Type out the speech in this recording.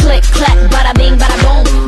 Click, clack, bada bing, bada boom.